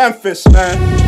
Memphis, man.